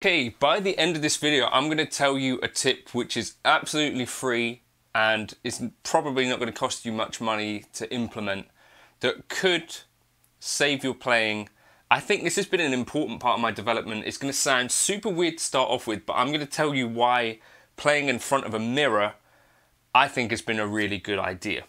Okay, by the end of this video, I'm going to tell you a tip which is absolutely free and is probably not going to cost you much money to implement that could save your playing. I think this has been an important part of my development. It's going to sound super weird to start off with, but I'm going to tell you why playing in front of a mirror I think has been a really good idea.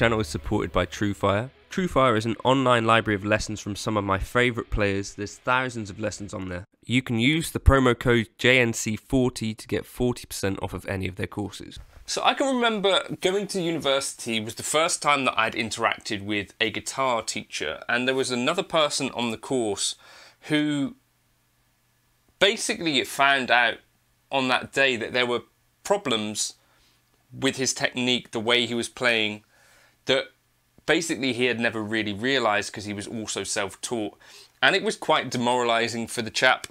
Channel is supported by TrueFire. TrueFire is an online library of lessons from some of my favourite players. There's thousands of lessons on there. You can use the promo code JNC40 to get 40% off of any of their courses. So I can remember going to university was the first time that I'd interacted with a guitar teacher and there was another person on the course who basically found out on that day that there were problems with his technique, the way he was playing, that basically he had never really realized because he was also self-taught. And it was quite demoralizing for the chap.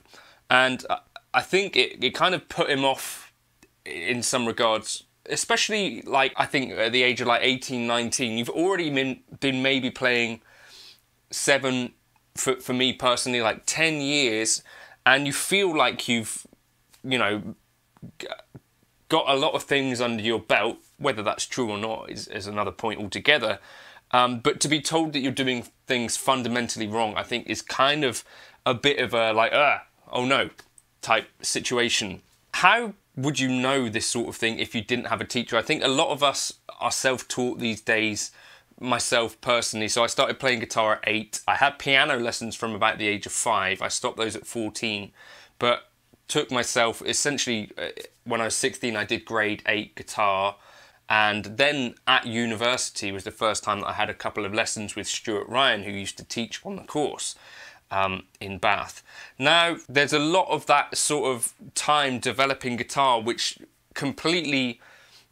And I think it, it kind of put him off in some regards especially like I think at the age of like 18 19 you've already been, been maybe playing seven for, for me personally like 10 years and you feel like you've you know got a lot of things under your belt whether that's true or not is, is another point altogether. Um, but to be told that you're doing things fundamentally wrong, I think is kind of a bit of a like, ah, oh no, type situation. How would you know this sort of thing if you didn't have a teacher? I think a lot of us are self-taught these days, myself personally. So I started playing guitar at eight. I had piano lessons from about the age of five. I stopped those at 14, but took myself essentially uh, when I was 16, I did grade eight guitar. And then at university was the first time that I had a couple of lessons with Stuart Ryan, who used to teach on the course um, in Bath. Now, there's a lot of that sort of time developing guitar, which completely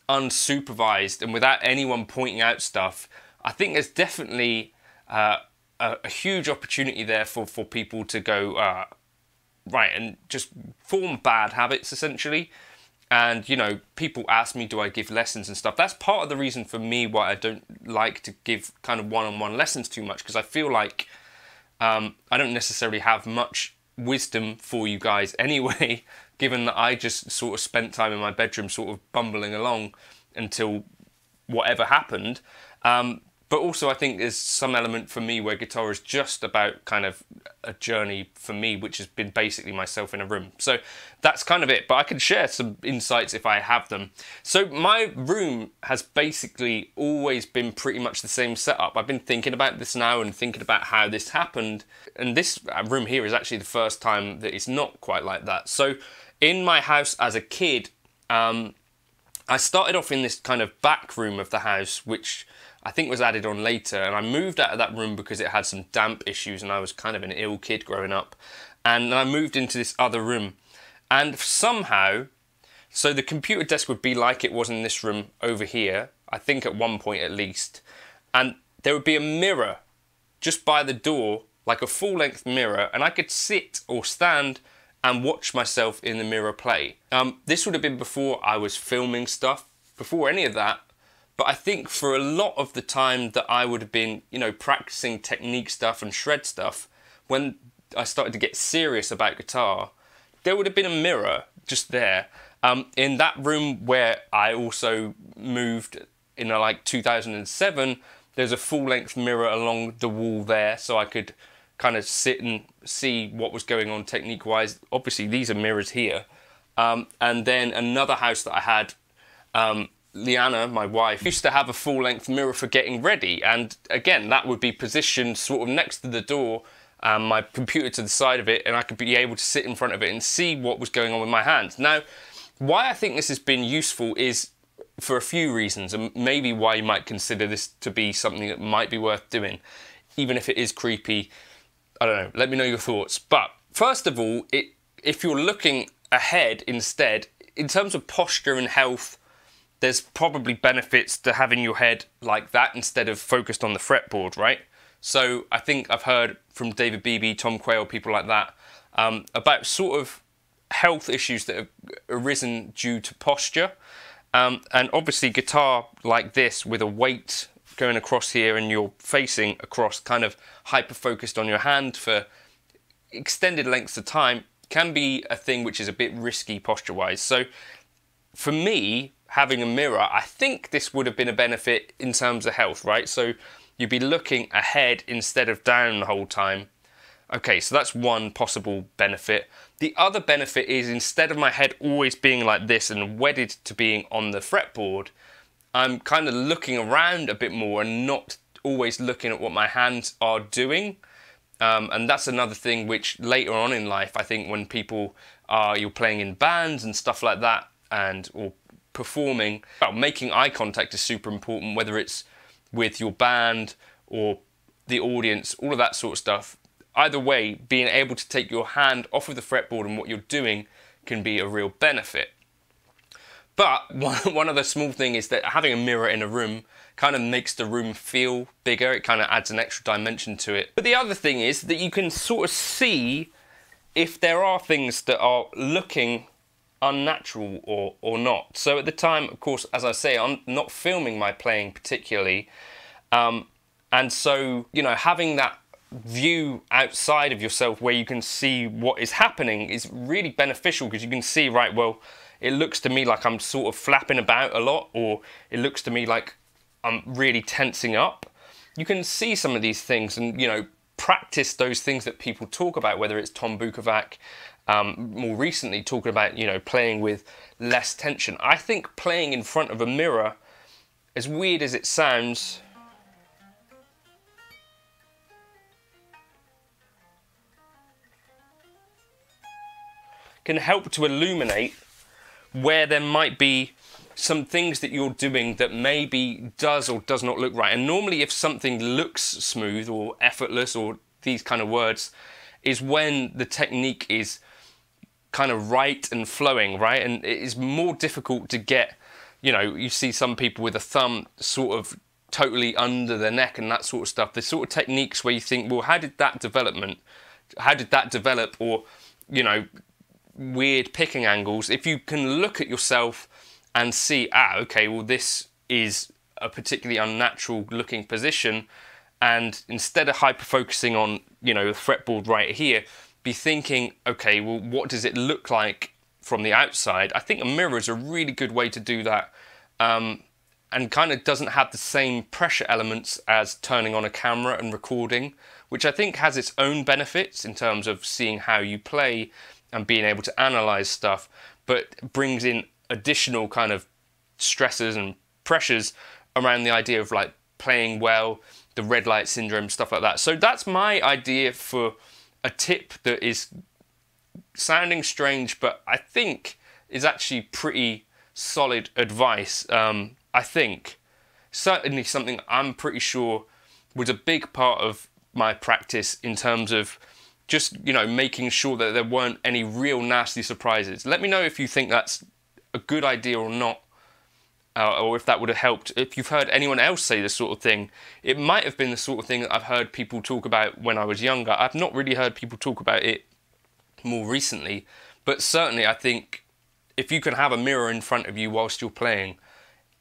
unsupervised and without anyone pointing out stuff, I think there's definitely uh, a, a, huge opportunity there for, for people to go, uh, right, and just form bad habits essentially. And, you know, people ask me, do I give lessons and stuff? That's part of the reason for me why I don't like to give kind of one on one lessons too much because I feel like um, I don't necessarily have much wisdom for you guys anyway, given that I just sort of spent time in my bedroom sort of bumbling along until whatever happened. Um, but also, I think there's some element for me where guitar is just about kind of a journey for me, which has been basically myself in a room. So that's kind of it. But I can share some insights if I have them. So my room has basically always been pretty much the same setup. I've been thinking about this now and thinking about how this happened. And this room here is actually the first time that it's not quite like that. So in my house as a kid, um, I started off in this kind of back room of the house, which I think was added on later. And I moved out of that room because it had some damp issues and I was kind of an ill kid growing up. And I moved into this other room. And somehow, so the computer desk would be like it was in this room over here, I think at one point at least. And there would be a mirror just by the door, like a full length mirror, and I could sit or stand and watch myself in the mirror play. Um, this would have been before I was filming stuff, before any of that. But I think for a lot of the time that I would have been, you know, practicing technique stuff and shred stuff, when I started to get serious about guitar, there would have been a mirror just there. Um, in that room where I also moved in uh, like 2007, there's a full length mirror along the wall there so I could kind of sit and see what was going on technique wise. Obviously, these are mirrors here. Um, and then another house that I had, um, Liana, my wife, used to have a full length mirror for getting ready. And again, that would be positioned sort of next to the door, um, my computer to the side of it, and I could be able to sit in front of it and see what was going on with my hands. Now, why I think this has been useful is for a few reasons, and maybe why you might consider this to be something that might be worth doing, even if it is creepy I don't know. Let me know your thoughts. But first of all, it, if you're looking ahead instead, in terms of posture and health, there's probably benefits to having your head like that instead of focused on the fretboard, right? So I think I've heard from David Beebe, Tom Quayle, people like that, um, about sort of health issues that have arisen due to posture. Um, and obviously, guitar like this with a weight going across here and you're facing across kind of hyper focused on your hand for extended lengths of time can be a thing which is a bit risky posture wise. So for me, having a mirror, I think this would have been a benefit in terms of health, right? So you'd be looking ahead instead of down the whole time. Okay, so that's one possible benefit. The other benefit is instead of my head always being like this and wedded to being on the fretboard, I'm kind of looking around a bit more and not always looking at what my hands are doing. Um, and that's another thing which later on in life, I think when people are, you're playing in bands and stuff like that, and or performing, well, making eye contact is super important, whether it's with your band or the audience, all of that sort of stuff. Either way, being able to take your hand off of the fretboard and what you're doing can be a real benefit. But one, one other small thing is that having a mirror in a room kind of makes the room feel bigger. It kind of adds an extra dimension to it. But the other thing is that you can sort of see if there are things that are looking unnatural or, or not. So at the time, of course, as I say, I'm not filming my playing particularly. Um, and so, you know, having that view outside of yourself where you can see what is happening is really beneficial because you can see, right, well, it looks to me like I'm sort of flapping about a lot, or it looks to me like I'm really tensing up. You can see some of these things and, you know, practice those things that people talk about, whether it's Tom Bukovac, um, more recently talking about, you know, playing with less tension. I think playing in front of a mirror, as weird as it sounds, can help to illuminate where there might be some things that you're doing that maybe does or does not look right. And normally, if something looks smooth or effortless or these kind of words, is when the technique is kind of right and flowing, right? And it is more difficult to get, you know, you see some people with a thumb sort of totally under the neck and that sort of stuff. The sort of techniques where you think, well, how did that development, how did that develop, or you know, weird picking angles. If you can look at yourself and see, ah, okay, well, this is a particularly unnatural looking position, and instead of hyper focusing on, you know, the fretboard right here, be thinking, okay, well, what does it look like from the outside? I think a mirror is a really good way to do that. Um, and kind of doesn't have the same pressure elements as turning on a camera and recording, which I think has its own benefits in terms of seeing how you play and being able to analyze stuff, but brings in additional kind of stresses and pressures around the idea of like playing well, the red light syndrome, stuff like that. So that's my idea for a tip that is sounding strange, but I think is actually pretty solid advice. Um, I think certainly something I'm pretty sure was a big part of my practice in terms of just you know making sure that there weren't any real nasty surprises. Let me know if you think that's a good idea or not, uh, or if that would have helped. If you've heard anyone else say this sort of thing, it might have been the sort of thing that I've heard people talk about when I was younger. I've not really heard people talk about it more recently, but certainly I think if you can have a mirror in front of you whilst you're playing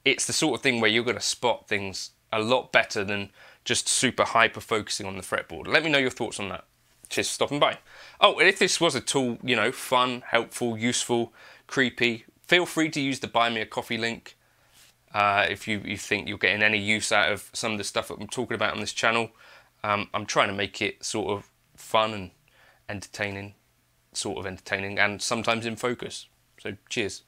it's the sort of thing where you're going to spot things a lot better than just super hyper focusing on the fretboard. Let me know your thoughts on that. Cheers for stopping by. Oh, and if this was a tool, you know, fun, helpful, useful, creepy, feel free to use the buy me a coffee link uh, if you, you think you're getting any use out of some of the stuff that I'm talking about on this channel. Um, I'm trying to make it sort of fun and entertaining, sort of entertaining, and sometimes in focus. So cheers.